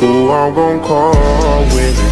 Who I'm gonna call with?